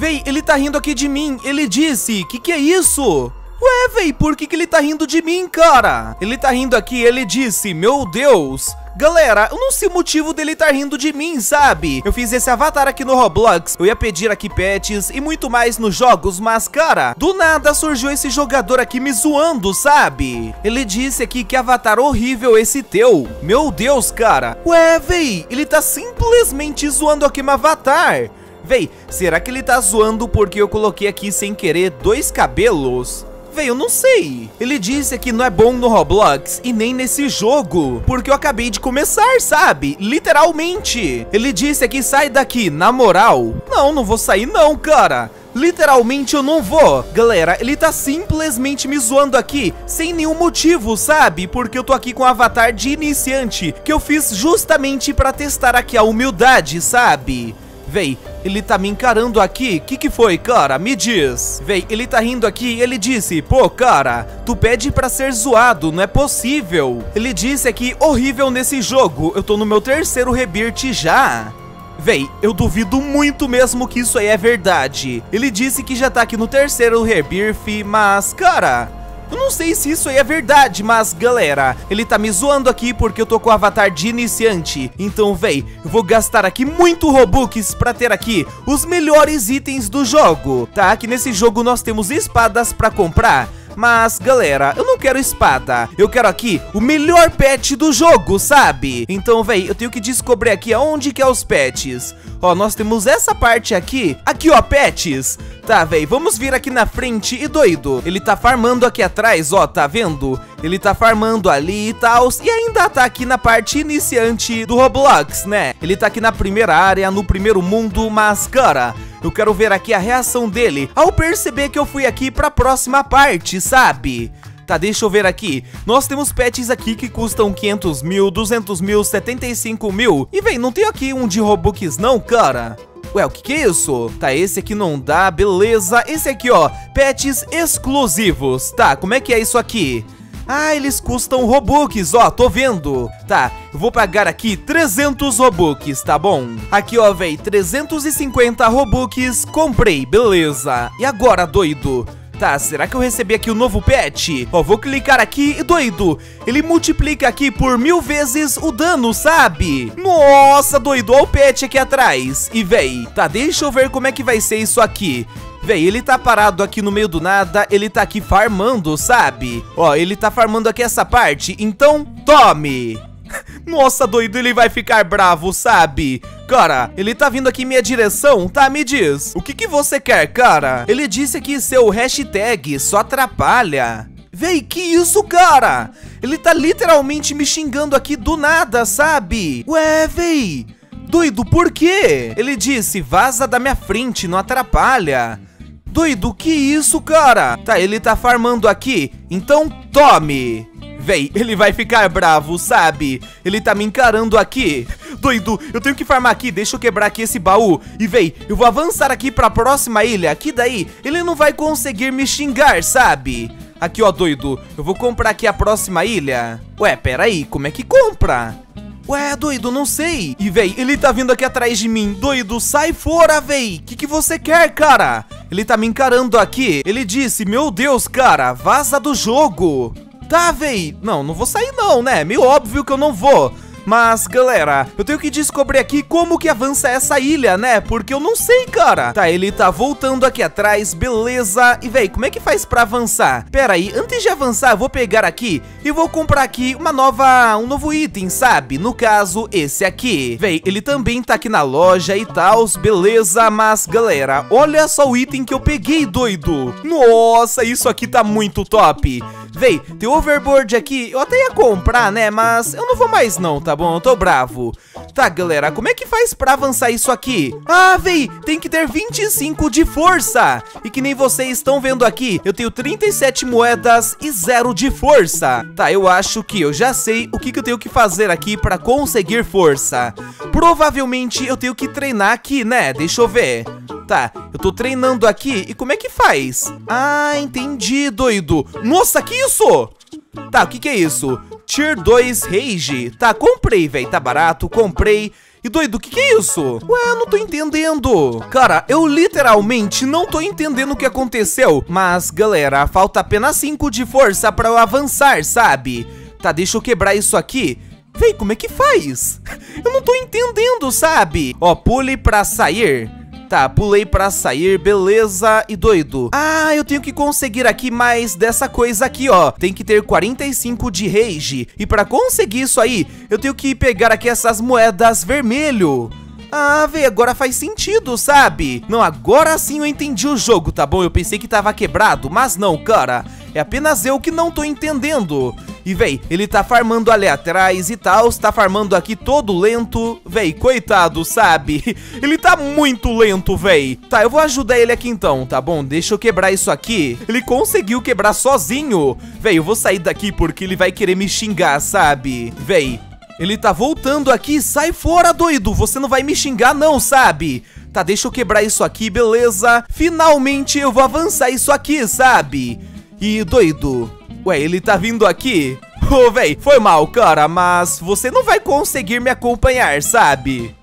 Véi, ele tá rindo aqui de mim. Ele disse, que que é isso? Ué, véi, por que, que ele tá rindo de mim, cara? Ele tá rindo aqui, ele disse, meu Deus, Galera, eu não sei o motivo dele estar tá rindo de mim, sabe? Eu fiz esse avatar aqui no Roblox, eu ia pedir aqui pets e muito mais nos jogos, mas cara, do nada surgiu esse jogador aqui me zoando, sabe? Ele disse aqui que avatar horrível esse teu. Meu Deus, cara. Ué, véi, ele tá simplesmente zoando aqui meu avatar. Véi, será que ele tá zoando porque eu coloquei aqui sem querer dois cabelos? Véi, eu não sei. Ele disse que não é bom no Roblox e nem nesse jogo, porque eu acabei de começar, sabe? Literalmente. Ele disse que sai daqui, na moral. Não, não vou sair não, cara. Literalmente eu não vou. Galera, ele tá simplesmente me zoando aqui, sem nenhum motivo, sabe? Porque eu tô aqui com o avatar de iniciante, que eu fiz justamente pra testar aqui a humildade, sabe? Véi, ele tá me encarando aqui? Que que foi, cara? Me diz. Véi, ele tá rindo aqui e ele disse, pô, cara, tu pede pra ser zoado, não é possível. Ele disse aqui, horrível nesse jogo, eu tô no meu terceiro rebirth já. Véi, eu duvido muito mesmo que isso aí é verdade. Ele disse que já tá aqui no terceiro rebirth, mas, cara, eu não sei se isso aí é verdade, mas galera, ele tá me zoando aqui porque eu tô com o avatar de iniciante. Então, véi, eu vou gastar aqui muito Robux pra ter aqui os melhores itens do jogo. Tá, que nesse jogo nós temos espadas pra comprar. Mas, galera, eu não quero espada. Eu quero aqui o melhor pet do jogo, sabe? Então, véi, eu tenho que descobrir aqui aonde que é os pets. Ó, nós temos essa parte aqui. Aqui, ó, pets. Tá, véi, vamos vir aqui na frente e doido. Ele tá farmando aqui atrás, ó, tá vendo? Ele tá farmando ali e tal. E ainda tá aqui na parte iniciante do Roblox, né? Ele tá aqui na primeira área, no primeiro mundo, mas, cara... Eu quero ver aqui a reação dele ao perceber que eu fui aqui pra próxima parte, sabe? Tá, deixa eu ver aqui. Nós temos pets aqui que custam 500 mil, 200 mil, 75 mil. E, vem, não tem aqui um de Robux não, cara? Ué, o que que é isso? Tá, esse aqui não dá, beleza. Esse aqui, ó, pets exclusivos. Tá, como é que é isso aqui? Ah, eles custam Robux, ó, tô vendo. Tá, eu vou pagar aqui 300 Robux, tá bom? Aqui, ó, véi, 350 Robux, comprei, beleza. E agora, doido? Tá, será que eu recebi aqui o novo pet? Ó, vou clicar aqui e doido, ele multiplica aqui por mil vezes o dano, sabe? Nossa, doido, ó o pet aqui atrás. E véi, tá, deixa eu ver como é que vai ser isso aqui. Véi, ele tá parado aqui no meio do nada, ele tá aqui farmando, sabe? Ó, ele tá farmando aqui essa parte, então tome! Nossa, doido, ele vai ficar bravo, sabe? Cara, ele tá vindo aqui em minha direção, tá? Me diz, o que que você quer, cara? Ele disse que seu hashtag só atrapalha. Véi, que isso, cara? Ele tá literalmente me xingando aqui do nada, sabe? Ué, véi, doido, por quê? Ele disse, vaza da minha frente, não atrapalha. Doido, que isso, cara? Tá, ele tá farmando aqui, então tome. Véi, ele vai ficar bravo, sabe? Ele tá me encarando aqui. Doido, eu tenho que farmar aqui, deixa eu quebrar aqui esse baú. E véi, eu vou avançar aqui pra próxima ilha, que daí ele não vai conseguir me xingar, sabe? Aqui, ó, doido, eu vou comprar aqui a próxima ilha. Ué, peraí, como é que compra? Ué, doido, não sei. E, véi, ele tá vindo aqui atrás de mim. Doido, sai fora, véi. Que que você quer, cara? Ele tá me encarando aqui. Ele disse, meu Deus, cara, vaza do jogo. Tá, véi. Não, não vou sair não, né? Meio óbvio que eu não vou. Mas, galera, eu tenho que descobrir aqui como que avança essa ilha, né? Porque eu não sei, cara. Tá, ele tá voltando aqui atrás, beleza. E, véi, como é que faz pra avançar? Pera aí, antes de avançar, eu vou pegar aqui e vou comprar aqui uma nova... um novo item, sabe? No caso, esse aqui. Véi, ele também tá aqui na loja e tal, beleza. Mas, galera, olha só o item que eu peguei, doido. Nossa, isso aqui tá muito top. Véi, tem overboard aqui, eu até ia comprar, né? Mas eu não vou mais não, tá bom? Eu tô bravo. Tá, galera, como é que faz pra avançar isso aqui? Ah, véi, tem que ter 25 de força. E que nem vocês estão vendo aqui, eu tenho 37 moedas e 0 de força. Tá, eu acho que eu já sei o que, que eu tenho que fazer aqui pra conseguir força. Provavelmente eu tenho que treinar aqui, né? Deixa eu ver. Tá, eu tô treinando aqui e como é que faz? Ah, entendi, doido. Nossa, que isso? Tá, o que que é isso? Tier 2 Rage. Tá, comprei, velho. Tá barato, comprei. E doido, o que, que é isso? Ué, não tô entendendo. Cara, eu literalmente não tô entendendo o que aconteceu. Mas, galera, falta apenas 5 de força pra eu avançar, sabe? Tá, deixa eu quebrar isso aqui. Véi, como é que faz? Eu não tô entendendo, sabe? Ó, pule pra sair. Tá, pulei pra sair, beleza. E doido. Ah, eu tenho que conseguir aqui mais dessa coisa aqui, ó. Tem que ter 45 de rage. E pra conseguir isso aí, eu tenho que pegar aqui essas moedas vermelho. Ah, véi, agora faz sentido, sabe? Não, agora sim eu entendi o jogo, tá bom? Eu pensei que tava quebrado, mas não, cara. É apenas eu que não tô entendendo. E, véi, ele tá farmando ali atrás e tal, tá farmando aqui todo lento. Véi, coitado, sabe? Ele tá muito lento, véi. Tá, eu vou ajudar ele aqui então, tá bom? Deixa eu quebrar isso aqui. Ele conseguiu quebrar sozinho. Véi, eu vou sair daqui porque ele vai querer me xingar, sabe? Véi, ele tá voltando aqui, sai fora, doido, você não vai me xingar não, sabe? Tá, deixa eu quebrar isso aqui, beleza? Finalmente eu vou avançar isso aqui, sabe? E, doido, ué, ele tá vindo aqui? Ô, oh, véi, foi mal, cara, mas você não vai conseguir me acompanhar, sabe?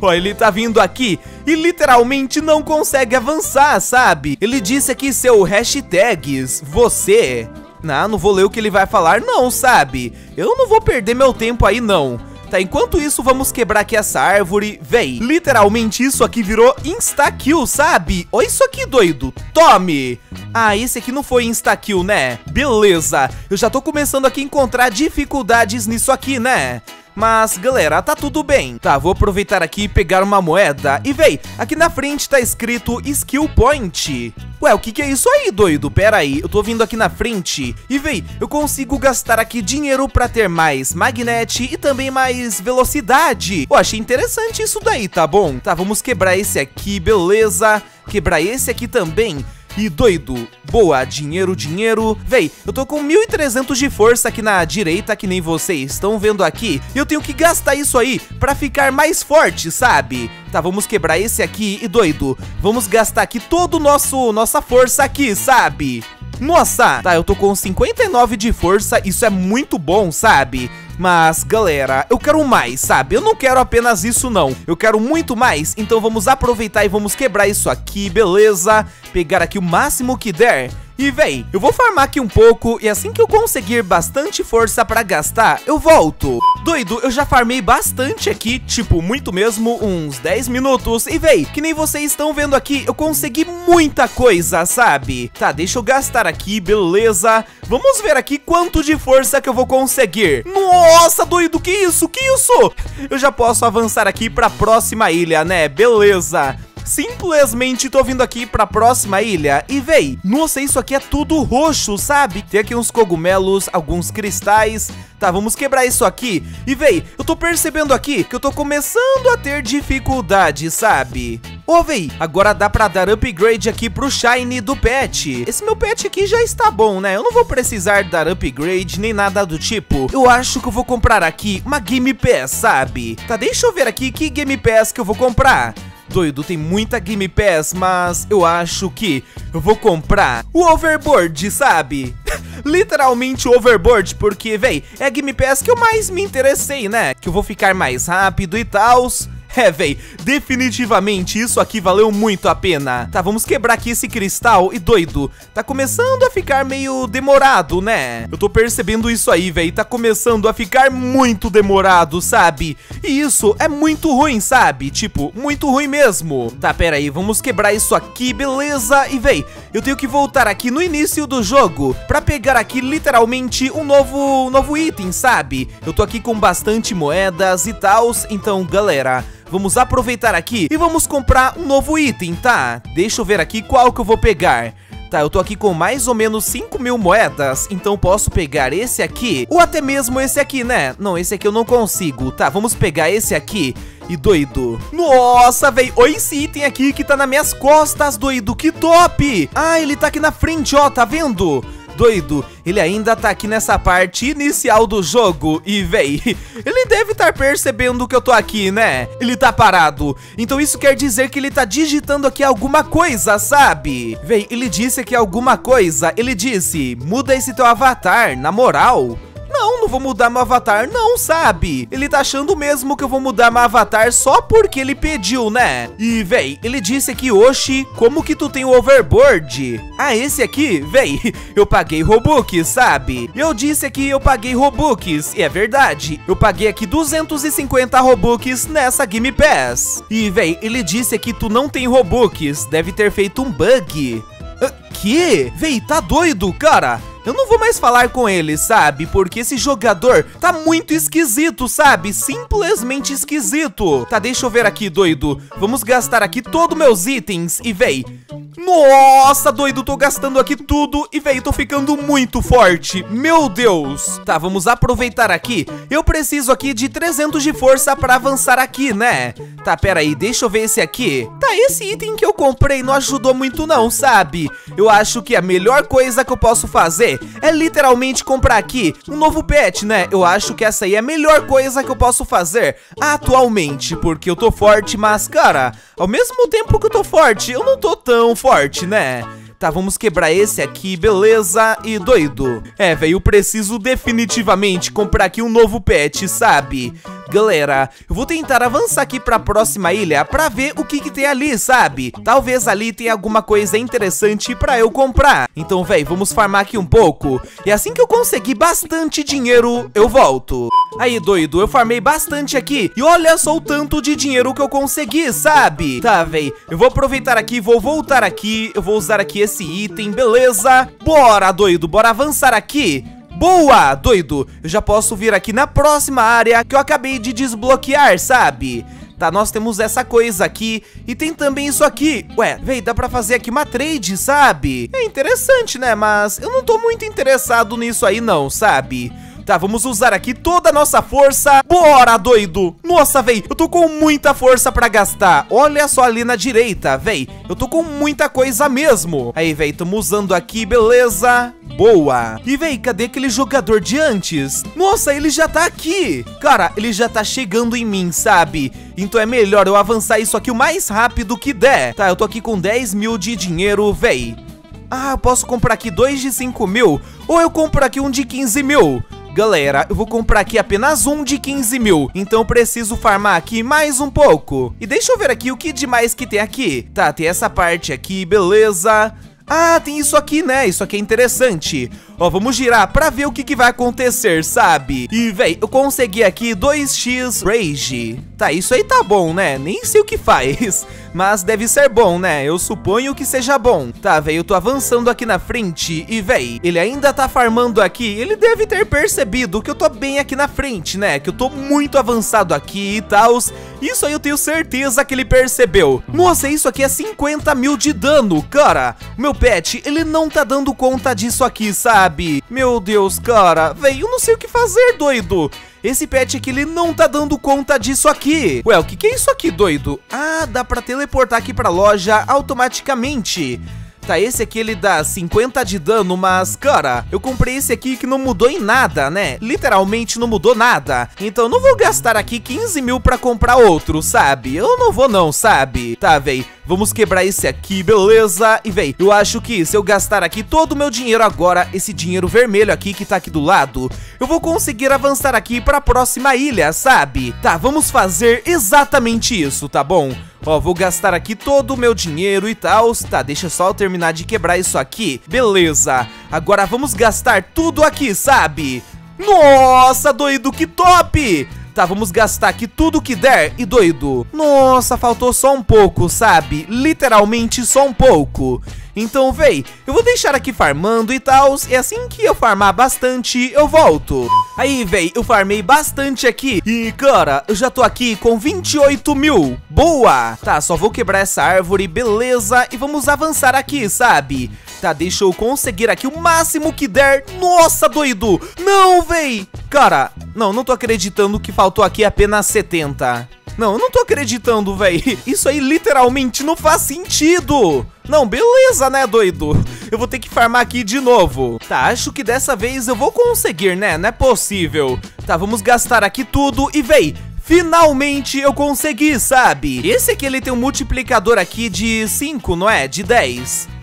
Ó, ele tá vindo aqui e literalmente não consegue avançar, sabe? Ele disse aqui seu hashtags, você não, não vou ler o que ele vai falar não, sabe? Eu não vou perder meu tempo aí não. Tá, enquanto isso, vamos quebrar aqui essa árvore. Véi, literalmente isso aqui virou insta-kill, sabe? Olha isso aqui, doido. Tome! Ah, esse aqui não foi insta-kill, né? Beleza. Eu já tô começando aqui a encontrar dificuldades nisso aqui, né? Mas, galera, tá tudo bem. Tá, vou aproveitar aqui e pegar uma moeda. E, véi, aqui na frente tá escrito Skill Point. Ué, o que que é isso aí, doido? Pera aí, eu tô vindo aqui na frente. E, véi, eu consigo gastar aqui dinheiro pra ter mais magnete e também mais velocidade. Eu achei interessante isso daí, tá bom? Tá, vamos quebrar esse aqui, beleza. Quebrar esse aqui também. E doido, boa, dinheiro, dinheiro. Véi, eu tô com 1.300 de força aqui na direita, que nem vocês estão vendo aqui. E eu tenho que gastar isso aí pra ficar mais forte, sabe? Tá, vamos quebrar esse aqui e doido, vamos gastar aqui todo o nosso, nossa força aqui, sabe? Nossa, tá, eu tô com 59 de força, isso é muito bom, sabe? Mas, galera, eu quero mais, sabe? Eu não quero apenas isso, não. Eu quero muito mais, então vamos aproveitar e vamos quebrar isso aqui, beleza? Pegar aqui o máximo que der. E véi, eu vou farmar aqui um pouco e assim que eu conseguir bastante força pra gastar, eu volto. Doido, eu já farmei bastante aqui, tipo, muito mesmo, uns 10 minutos. E véi, que nem vocês estão vendo aqui, eu consegui muita coisa, sabe? Tá, deixa eu gastar aqui, beleza. Vamos ver aqui quanto de força que eu vou conseguir. Nossa, doido, que isso, que isso? Eu já posso avançar aqui pra próxima ilha, né? Beleza. Simplesmente tô vindo aqui pra próxima ilha e véi, nossa, isso aqui é tudo roxo, sabe? Tem aqui uns cogumelos, alguns cristais, Tá, vamos quebrar isso aqui. E, véi, eu tô percebendo aqui que eu tô começando a ter dificuldade, sabe? Ô, oh, véi, agora dá pra dar upgrade aqui pro Shine do pet. Esse meu pet aqui já está bom, né? Eu não vou precisar dar upgrade nem nada do tipo. Eu acho que eu vou comprar aqui uma Game Pass, sabe? Tá, deixa eu ver aqui que Game Pass que eu vou comprar. Doido, tem muita Game Pass, mas eu acho que eu vou comprar o Overboard, sabe? Literalmente o Overboard, porque, véi, é a Game Pass que eu mais me interessei, né? Que eu vou ficar mais rápido e tals. É, véi, definitivamente isso aqui valeu muito a pena. Tá, vamos quebrar aqui esse cristal e doido, tá começando a ficar meio demorado, né? Eu tô percebendo isso aí, véi, tá começando a ficar muito demorado, sabe? E isso é muito ruim, sabe? Tipo, muito ruim mesmo. Tá, pera aí, vamos quebrar isso aqui, beleza? E, véi, eu tenho que voltar aqui no início do jogo pra pegar aqui literalmente um novo, um novo item, sabe? Eu tô aqui com bastante moedas e tals, então, galera... Vamos aproveitar aqui e vamos comprar um novo item, tá? Deixa eu ver aqui qual que eu vou pegar. Tá, eu tô aqui com mais ou menos 5 mil moedas, então posso pegar esse aqui, ou até mesmo esse aqui, né? Não, esse aqui eu não consigo. Tá, vamos pegar esse aqui. E doido. Nossa, velho, olha esse item aqui que tá nas minhas costas, doido, que top! Ah, ele tá aqui na frente, ó, tá vendo? Doido, ele ainda tá aqui nessa parte inicial do jogo e, véi, ele deve estar tá percebendo que eu tô aqui, né? Ele tá parado, então isso quer dizer que ele tá digitando aqui alguma coisa, sabe? Véi, ele disse aqui alguma coisa, ele disse, muda esse teu avatar, na moral. Não vou mudar meu avatar não, sabe? Ele tá achando mesmo que eu vou mudar meu avatar só porque ele pediu, né? E, véi, ele disse aqui, Oxi, como que tu tem o overboard? Ah, esse aqui, véi, eu paguei Robux, sabe? Eu disse aqui, eu paguei Robux, e é verdade. Eu paguei aqui 250 Robux nessa Game Pass. E, véi, ele disse aqui, tu não tem Robux, deve ter feito um bug. Que? Véi, tá doido, cara? Eu não vou mais falar com ele, sabe? Porque esse jogador tá muito esquisito, sabe? Simplesmente esquisito. Tá, deixa eu ver aqui, doido. Vamos gastar aqui todos meus itens e, véi... Nossa, doido, tô gastando aqui tudo e, véi, tô ficando muito forte. Meu Deus. Tá, vamos aproveitar aqui. Eu preciso aqui de 300 de força pra avançar aqui, né? Tá, pera aí, deixa eu ver esse aqui. Tá, esse item que eu comprei não ajudou muito não, sabe? Eu acho que a melhor coisa que eu posso fazer é literalmente comprar aqui um novo pet, né? Eu acho que essa aí é a melhor coisa que eu posso fazer atualmente, porque eu tô forte, mas, cara, ao mesmo tempo que eu tô forte, eu não tô tão forte, né? Tá, vamos quebrar esse aqui, beleza? E doido. É, velho, eu preciso definitivamente comprar aqui um novo pet, sabe? Galera, eu vou tentar avançar aqui pra próxima ilha pra ver o que que tem ali, sabe? Talvez ali tenha alguma coisa interessante pra eu comprar. Então, véi, vamos farmar aqui um pouco. E assim que eu conseguir bastante dinheiro, eu volto. Aí, doido, eu farmei bastante aqui. E olha só o tanto de dinheiro que eu consegui, sabe? Tá, véi, eu vou aproveitar aqui, vou voltar aqui. Eu vou usar aqui esse item, beleza? Bora, doido, bora avançar aqui. Boa, doido! Eu já posso vir aqui na próxima área que eu acabei de desbloquear, sabe? Tá, nós temos essa coisa aqui e tem também isso aqui. Ué, véi, dá pra fazer aqui uma trade, sabe? É interessante, né? Mas eu não tô muito interessado nisso aí não, sabe? Tá, vamos usar aqui toda a nossa força. Bora, doido! Nossa, véi, eu tô com muita força pra gastar. Olha só ali na direita, véi. Eu tô com muita coisa mesmo. Aí, véi, tamo usando aqui, beleza? Boa. E, véi, cadê aquele jogador de antes? Nossa, ele já tá aqui. Cara, ele já tá chegando em mim, sabe? Então é melhor eu avançar isso aqui o mais rápido que der. Tá, eu tô aqui com 10 mil de dinheiro, véi. Ah, eu posso comprar aqui dois de 5 mil ou eu compro aqui um de 15 mil. Galera, eu vou comprar aqui apenas um de 15 mil, então eu preciso farmar aqui mais um pouco. E deixa eu ver aqui o que demais que tem aqui. Tá, tem essa parte aqui, beleza. Ah, tem isso aqui, né? Isso aqui é interessante. Ó, vamos girar pra ver o que, que vai acontecer, sabe? E, véi, eu consegui aqui 2x Rage. Tá, isso aí tá bom, né? Nem sei o que faz, mas deve ser bom, né? Eu suponho que seja bom. Tá, véi, eu tô avançando aqui na frente e, véi, ele ainda tá farmando aqui. Ele deve ter percebido que eu tô bem aqui na frente, né? Que eu tô muito avançado aqui e tal. Isso aí eu tenho certeza que ele percebeu. Nossa, isso aqui é 50 mil de dano, cara. Meu pet, ele não tá dando conta disso aqui, sabe? Sabe? Meu Deus, cara, velho, eu não sei o que fazer, doido. Esse pet aqui, ele não tá dando conta disso aqui. Ué, o que, que é isso aqui, doido? Ah, dá pra teleportar aqui pra loja automaticamente. Tá, esse aqui ele dá 50 de dano, mas, cara, eu comprei esse aqui que não mudou em nada, né? Literalmente não mudou nada. Então não vou gastar aqui 15 mil pra comprar outro, sabe? Eu não vou não, sabe? Tá, véi, vamos quebrar esse aqui, beleza? E, véi, eu acho que se eu gastar aqui todo o meu dinheiro agora, esse dinheiro vermelho aqui que tá aqui do lado, eu vou conseguir avançar aqui pra próxima ilha, sabe? Tá, vamos fazer exatamente isso, tá bom? Ó, vou gastar aqui todo o meu dinheiro e tal. Tá, deixa só eu terminar de quebrar isso aqui. Beleza. Agora vamos gastar tudo aqui, sabe? Nossa, doido, que top! Tá, vamos gastar aqui tudo que der. E doido, nossa, faltou só um pouco, sabe? Literalmente só um pouco. Então, véi, eu vou deixar aqui farmando e tal, e assim que eu farmar bastante, eu volto. Aí, véi, eu farmei bastante aqui, e cara, eu já tô aqui com 28 mil. Boa! Tá, só vou quebrar essa árvore, beleza, e vamos avançar aqui, sabe? Tá, deixa eu conseguir aqui o máximo que der. Nossa, doido! Não, véi! Cara, não, não tô acreditando que faltou aqui apenas 70. Não, eu não tô acreditando, véi. Isso aí literalmente não faz sentido. Não, beleza, né, doido? Eu vou ter que farmar aqui de novo. Tá, acho que dessa vez eu vou conseguir, né? Não é possível. Tá, vamos gastar aqui tudo e, véi, Finalmente eu consegui, sabe? Esse aqui ele tem um multiplicador aqui de 5, não é? De 10.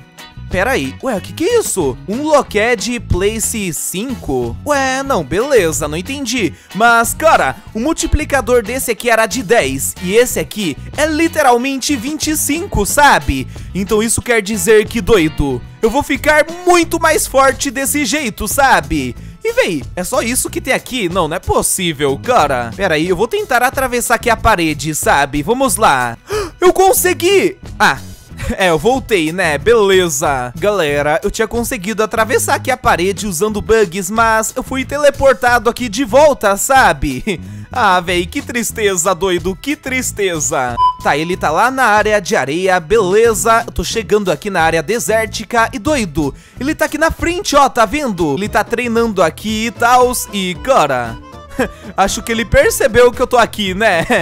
Pera aí. Ué, o que que é isso? Um Locked Place 5? Ué, não, beleza, não entendi. Mas, cara, o multiplicador desse aqui era de 10 e esse aqui é literalmente 25, sabe? Então isso quer dizer que, doido, eu vou ficar muito mais forte desse jeito, sabe? E véi, é só isso que tem aqui? Não, não é possível, cara. Pera aí, eu vou tentar atravessar aqui a parede, sabe? Vamos lá. Eu consegui! Ah, é, eu voltei, né? Beleza. Galera, eu tinha conseguido atravessar aqui a parede usando bugs, mas eu fui teleportado aqui de volta, sabe? Ah, véi, que tristeza, doido, que tristeza. Tá, ele tá lá na área de areia, beleza. Eu tô chegando aqui na área desértica e doido, ele tá aqui na frente, ó, tá vendo? Ele tá treinando aqui e tal, e cara... Acho que ele percebeu que eu tô aqui, né?